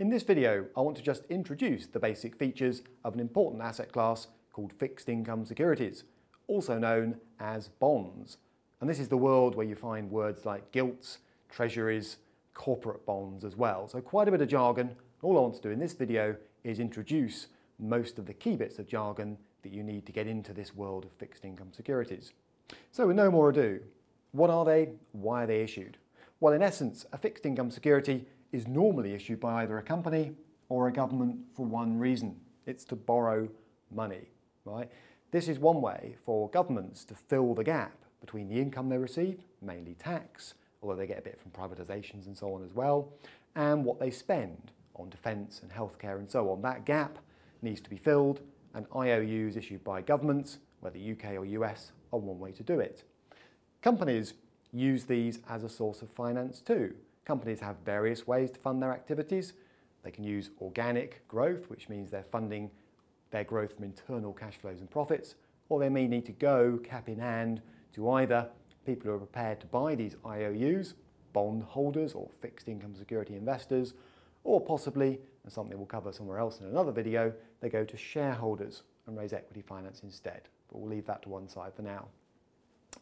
In this video, I want to just introduce the basic features of an important asset class called fixed income securities, also known as bonds. And this is the world where you find words like gilts, treasuries, corporate bonds as well. So quite a bit of jargon. All I want to do in this video is introduce most of the key bits of jargon that you need to get into this world of fixed income securities. So with no more ado, what are they? Why are they issued? Well, in essence, a fixed income security is normally issued by either a company or a government for one reason. It's to borrow money, right? This is one way for governments to fill the gap between the income they receive, mainly tax, although they get a bit from privatisations and so on as well, and what they spend on defence and healthcare and so on. That gap needs to be filled and IOUs issued by governments, whether UK or US, are one way to do it. Companies use these as a source of finance too. Companies have various ways to fund their activities. They can use organic growth, which means they're funding their growth from internal cash flows and profits, or they may need to go cap in hand to either people who are prepared to buy these IOUs, bond holders or fixed income security investors, or possibly, and something we'll cover somewhere else in another video, they go to shareholders and raise equity finance instead. But we'll leave that to one side for now.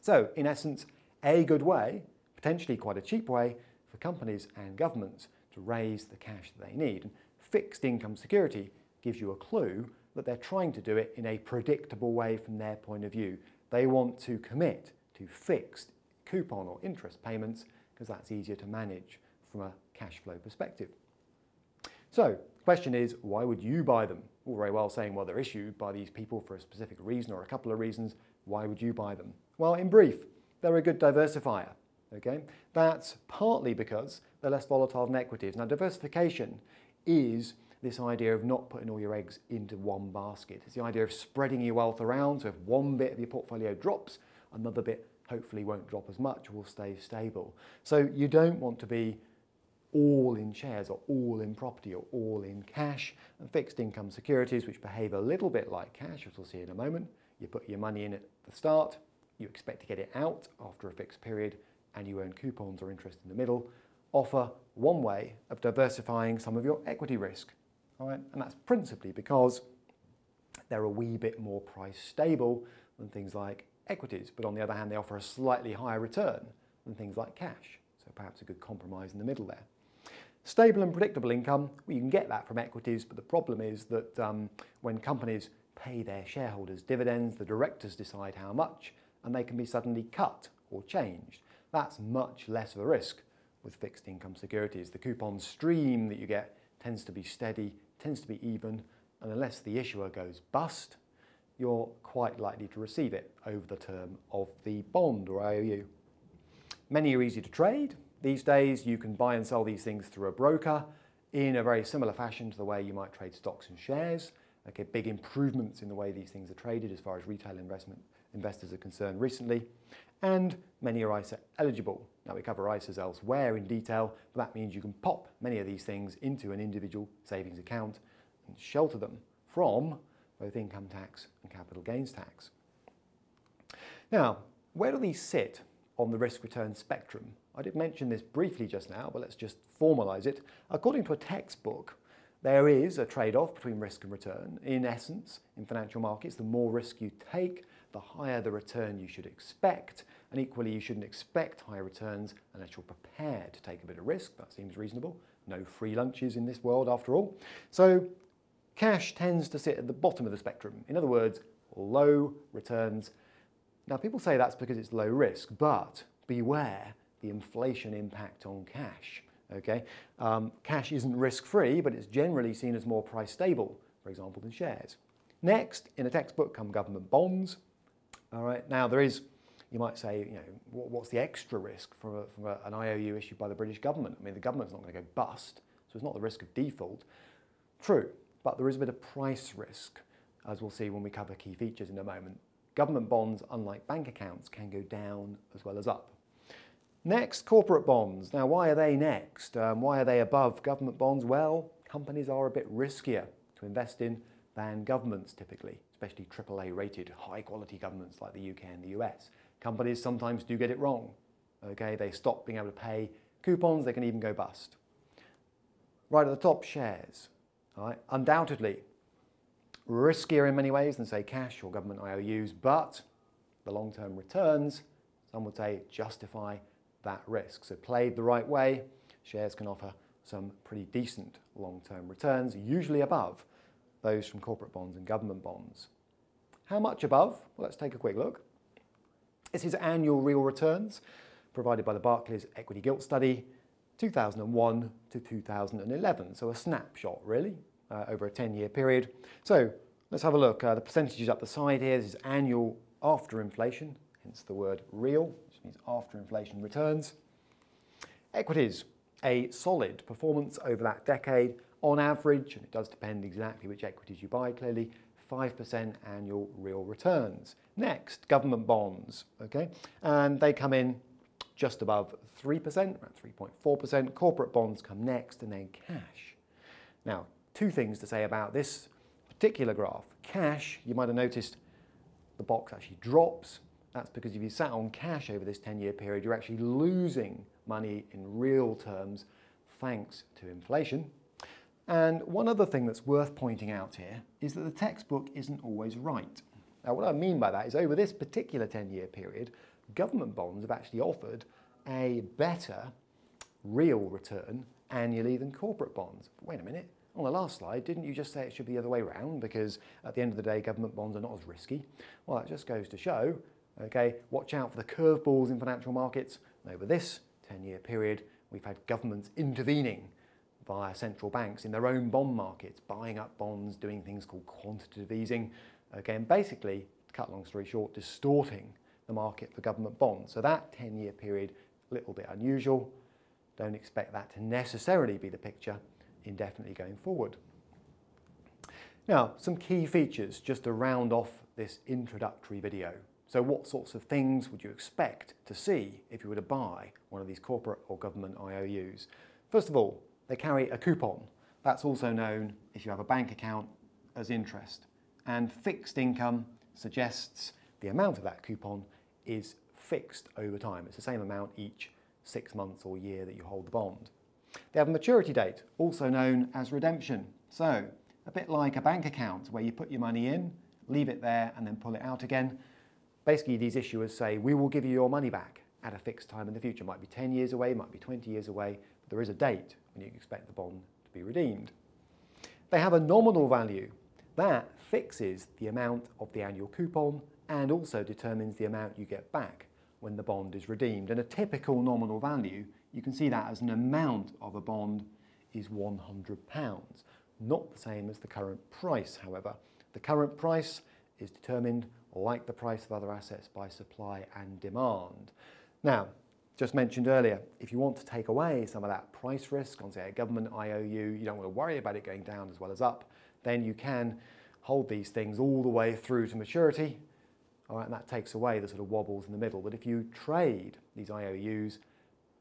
So, in essence, a good way, potentially quite a cheap way, for companies and governments to raise the cash that they need. And fixed income security gives you a clue that they're trying to do it in a predictable way from their point of view. They want to commit to fixed coupon or interest payments because that's easier to manage from a cash flow perspective. So, the question is, why would you buy them? All very well saying, well, they're issued by these people for a specific reason or a couple of reasons. Why would you buy them? Well, in brief, they're a good diversifier. Okay, that's partly because they're less volatile than equities. Now, diversification is this idea of not putting all your eggs into one basket. It's the idea of spreading your wealth around. So if one bit of your portfolio drops, another bit hopefully won't drop as much, will stay stable. So you don't want to be all in shares or all in property or all in cash and fixed income securities which behave a little bit like cash, as we'll see in a moment. You put your money in at the start, you expect to get it out after a fixed period and you earn coupons or interest in the middle, offer one way of diversifying some of your equity risk. All right? And that's principally because they're a wee bit more price stable than things like equities, but on the other hand, they offer a slightly higher return than things like cash. So perhaps a good compromise in the middle there. Stable and predictable income, well, you can get that from equities, but the problem is that um, when companies pay their shareholders dividends, the directors decide how much, and they can be suddenly cut or changed. That's much less of a risk with fixed income securities. The coupon stream that you get tends to be steady, tends to be even, and unless the issuer goes bust, you're quite likely to receive it over the term of the bond or IOU. Many are easy to trade. These days you can buy and sell these things through a broker in a very similar fashion to the way you might trade stocks and shares. Okay, big improvements in the way these things are traded as far as retail investment investors are concerned recently, and many are ISA eligible. Now we cover ISAs elsewhere in detail, but that means you can pop many of these things into an individual savings account and shelter them from both income tax and capital gains tax. Now, where do these sit on the risk return spectrum? I did mention this briefly just now, but let's just formalize it. According to a textbook, there is a trade-off between risk and return. In essence, in financial markets, the more risk you take, the higher the return you should expect. And equally, you shouldn't expect higher returns unless you're prepared to take a bit of risk. That seems reasonable. No free lunches in this world, after all. So cash tends to sit at the bottom of the spectrum. In other words, low returns. Now, people say that's because it's low risk, but beware the inflation impact on cash. Okay, um, cash isn't risk-free, but it's generally seen as more price stable, for example, than shares. Next, in a textbook come government bonds. All right. Now there is, you might say, you know, what, what's the extra risk from, a, from a, an IOU issued by the British government? I mean, the government's not going to go bust, so it's not the risk of default. True, but there is a bit of price risk, as we'll see when we cover key features in a moment. Government bonds, unlike bank accounts, can go down as well as up. Next, corporate bonds. Now, why are they next? Um, why are they above government bonds? Well, companies are a bit riskier to invest in than governments typically especially AAA rated high quality governments like the UK and the US. Companies sometimes do get it wrong. Okay, they stop being able to pay coupons, they can even go bust. Right at the top, shares. Right? Undoubtedly, riskier in many ways than, say, cash or government IOUs, but the long-term returns, some would say, justify that risk. So played the right way, shares can offer some pretty decent long-term returns, usually above those from corporate bonds and government bonds. How much above? Well, let's take a quick look. This is annual real returns provided by the Barclays Equity Gilt Study, 2001 to 2011. So a snapshot, really, uh, over a 10-year period. So let's have a look. Uh, the percentages up the side here. This is annual after inflation, hence the word real, means after inflation returns. Equities, a solid performance over that decade on average, and it does depend exactly which equities you buy clearly, 5% annual real returns. Next, government bonds, okay? And they come in just above 3%, around 3.4%. Corporate bonds come next and then cash. Now, two things to say about this particular graph. Cash, you might have noticed the box actually drops. That's because if you sat on cash over this 10-year period, you're actually losing money in real terms thanks to inflation. And one other thing that's worth pointing out here is that the textbook isn't always right. Now what I mean by that is over this particular 10-year period, government bonds have actually offered a better real return annually than corporate bonds. But wait a minute, on the last slide, didn't you just say it should be the other way around because at the end of the day, government bonds are not as risky? Well, that just goes to show, okay, watch out for the curveballs in financial markets. And over this 10-year period, we've had governments intervening via central banks in their own bond markets, buying up bonds, doing things called quantitative easing. Again, basically, to cut long story short, distorting the market for government bonds. So that 10-year period, a little bit unusual. Don't expect that to necessarily be the picture indefinitely going forward. Now, some key features just to round off this introductory video. So what sorts of things would you expect to see if you were to buy one of these corporate or government IOUs? First of all, they carry a coupon. That's also known, if you have a bank account, as interest. And fixed income suggests the amount of that coupon is fixed over time. It's the same amount each six months or year that you hold the bond. They have a maturity date, also known as redemption. So, a bit like a bank account where you put your money in, leave it there, and then pull it out again. Basically, these issuers say, we will give you your money back at a fixed time in the future. It might be 10 years away, might be 20 years away, but there is a date when you expect the bond to be redeemed. They have a nominal value. That fixes the amount of the annual coupon and also determines the amount you get back when the bond is redeemed. And a typical nominal value, you can see that as an amount of a bond is £100. Not the same as the current price, however. The current price is determined, like the price of other assets, by supply and demand. Now, just mentioned earlier, if you want to take away some of that price risk on, say, a government IOU, you don't want to worry about it going down as well as up, then you can hold these things all the way through to maturity, all right, and that takes away the sort of wobbles in the middle. But if you trade these IOUs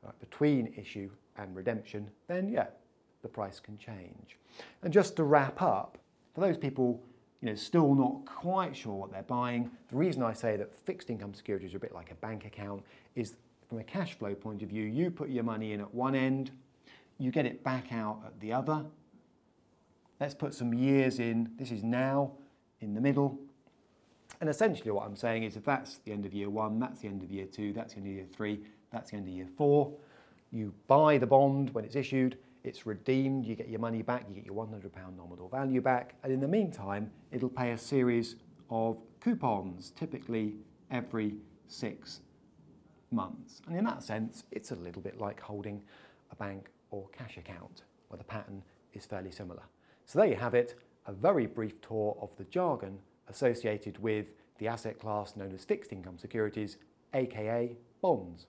right, between issue and redemption, then yeah, the price can change. And just to wrap up, for those people you know, still not quite sure what they're buying, the reason I say that fixed income securities are a bit like a bank account is from a cash flow point of view, you put your money in at one end, you get it back out at the other. Let's put some years in. This is now in the middle. And essentially what I'm saying is if that's the end of year one, that's the end of year two, that's the end of year three, that's the end of year four, you buy the bond when it's issued, it's redeemed, you get your money back, you get your £100 nominal value back, and in the meantime, it'll pay a series of coupons, typically every six months. And in that sense, it's a little bit like holding a bank or cash account, where the pattern is fairly similar. So there you have it, a very brief tour of the jargon associated with the asset class known as fixed income securities, aka bonds.